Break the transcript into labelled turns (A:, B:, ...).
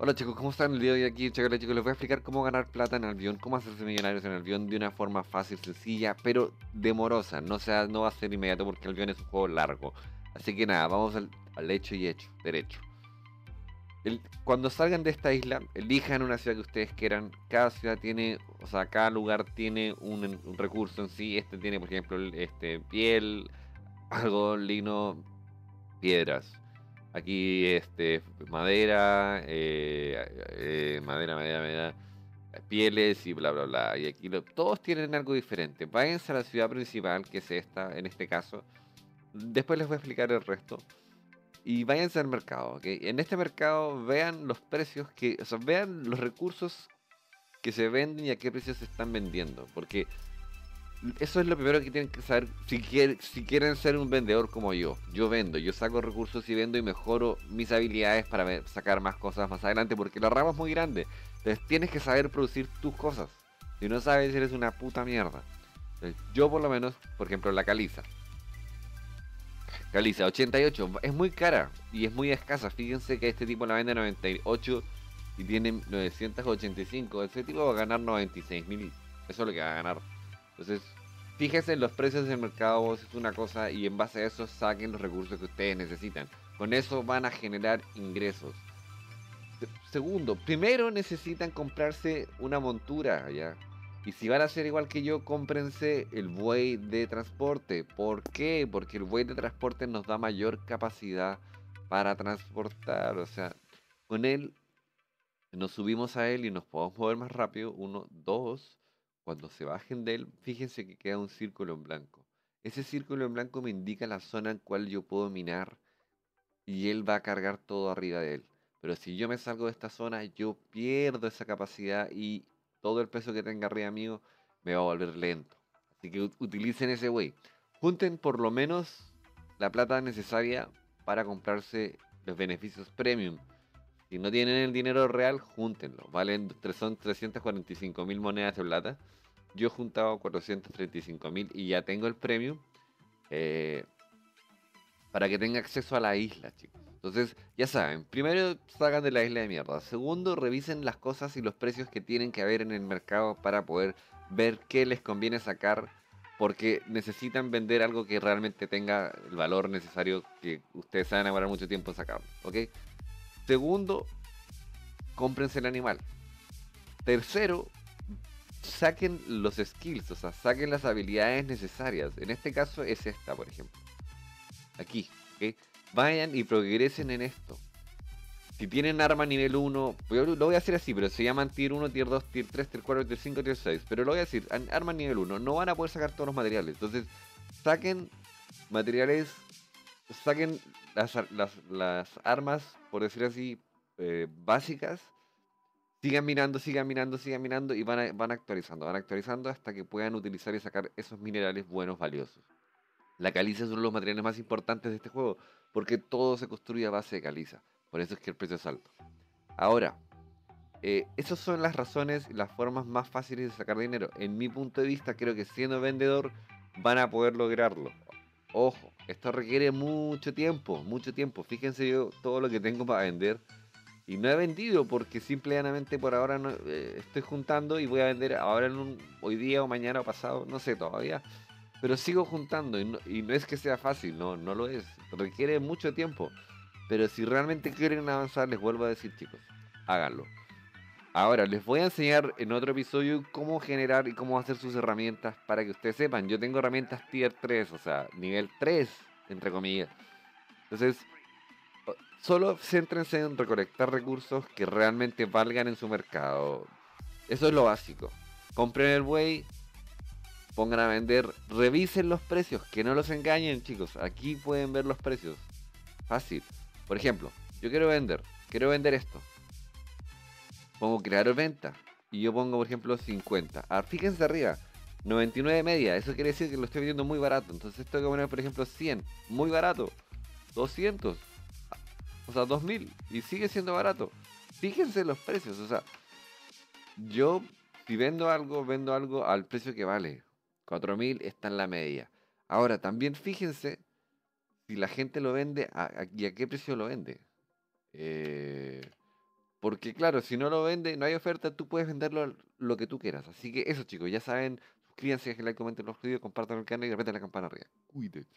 A: Hola chicos, ¿cómo están? El día de hoy aquí, chicos, chicos, les voy a explicar cómo ganar plata en Albion, cómo hacerse millonarios en Albion de una forma fácil, sencilla, pero demorosa. No, sea, no va a ser inmediato porque Albion es un juego largo. Así que nada, vamos al, hecho y hecho, derecho. cuando salgan de esta isla, elijan una ciudad que ustedes quieran. Cada ciudad tiene, o sea, cada lugar tiene un, recurso en sí. Este tiene, por ejemplo, este, piel, algodón, lino, piedras Aquí, este, madera, eh, eh, madera, madera, madera, pieles y bla, bla, bla. Y aquí todos tienen algo diferente. Váyanse a la ciudad principal, que es esta, en este caso. Después les voy a explicar el resto. Y váyanse al mercado, ¿ok? En este mercado vean los precios que, o sea, vean los recursos que se venden y a qué precios se están vendiendo. Porque eso es lo primero que tienen que saber si, si quieren ser un vendedor como yo. Yo vendo, yo saco recursos y vendo y mejoro mis habilidades para sacar más cosas más adelante porque la rama es muy grande. Entonces tienes que saber producir tus cosas. Si no sabes, eres una puta mierda. yo por lo menos, por ejemplo, la caliza. Caliza, 88. Es muy cara y es muy escasa. Fíjense que este tipo la vende 98 y tiene 985. Ese tipo va a ganar 96 mil. Eso es lo que va a ganar. Entonces, fíjense en los precios del mercado, es una cosa, y en base a eso saquen los recursos que ustedes necesitan. Con eso van a generar ingresos. Segundo, primero necesitan comprarse una montura, ¿ya? Y si van a ser igual que yo, cómprense el buey de transporte. ¿Por qué? Porque el buey de transporte nos da mayor capacidad para transportar. O sea, con él nos subimos a él y nos podemos mover más rápido. Uno, dos. Cuando se bajen de él, fíjense que queda un círculo en blanco. Ese círculo en blanco me indica la zona en cual yo puedo minar y él va a cargar todo arriba de él. Pero si yo me salgo de esta zona, yo pierdo esa capacidad y todo el peso que tenga arriba mío me va a volver lento. Así que utilicen ese way. Junten por lo menos la plata necesaria para comprarse los beneficios premium. Si no tienen el dinero real, júntenlo. Valen, son 345 mil monedas de plata. Yo he juntado 435 mil y ya tengo el premium eh, para que tenga acceso a la isla, chicos. Entonces, ya saben, primero sacan de la isla de mierda. Segundo, revisen las cosas y los precios que tienen que haber en el mercado para poder ver qué les conviene sacar. Porque necesitan vender algo que realmente tenga el valor necesario que ustedes saben a mucho tiempo sacarlo. ¿Ok? Segundo, cómprense el animal. Tercero, saquen los skills, o sea, saquen las habilidades necesarias. En este caso es esta, por ejemplo. Aquí, ¿ok? Vayan y progresen en esto. Si tienen arma nivel 1, lo voy a decir así, pero se llaman tier 1, tier 2, tier 3, tier 4, tier 5, tier 6. Pero lo voy a decir, arma nivel 1, no van a poder sacar todos los materiales. Entonces, saquen materiales, saquen las, las, armas, por decir así, eh, básicas sigan mirando, sigan mirando, sigan mirando y van, van actualizando, van actualizando hasta que puedan utilizar y sacar esos minerales buenos, valiosos. La caliza es uno de los materiales más importantes de este juego, porque todo se construye a base de caliza. Por eso es que el precio es alto. Ahora, eh, esas son las razones y las formas más fáciles de sacar dinero. En mi punto de vista, creo que siendo vendedor van a poder lograrlo. Ojo, esto requiere mucho tiempo, mucho tiempo. Fíjense yo todo lo que tengo para vender y no he vendido porque simplemente por ahora no, eh, estoy juntando y voy a vender ahora en un, hoy día o mañana o pasado, no sé todavía. Pero sigo juntando y no, es que sea fácil, no, no lo es. Requiere mucho tiempo. Pero si realmente quieren avanzar, les vuelvo a decir chicos, háganlo. Ahora, les voy a enseñar en otro episodio cómo generar y cómo hacer sus herramientas para que ustedes sepan. Yo tengo herramientas tier 3, o sea, nivel 3, entre comillas. Entonces, Solo céntrense en recolectar recursos que realmente valgan en su mercado. Eso es lo básico. Compren el buey, pongan a vender, revisen los precios, que no los engañen, chicos. Aquí pueden ver los precios. Fácil. Por ejemplo, yo quiero vender, quiero vender esto. Pongo crear venta y yo pongo, por ejemplo, 50. Ah, fíjense arriba, 99 media. Eso quiere decir que lo estoy vendiendo muy barato. Entonces, esto que poner, por ejemplo, 100, muy barato. 200, o sea, 2000 y sigue siendo barato. Fíjense los precios, o sea, yo si vendo algo, vendo algo al precio que vale. 4000 está en la media. Ahora, también fíjense si la gente lo vende y a qué precio lo vende. Eh, Porque claro, si no lo vende, no hay oferta, tú puedes venderlo lo que tú quieras. Así que eso chicos, ya saben, suscríbanse, dejen like, comenten los vídeos, compartan el canal y repiten la campana arriba. Cuídense.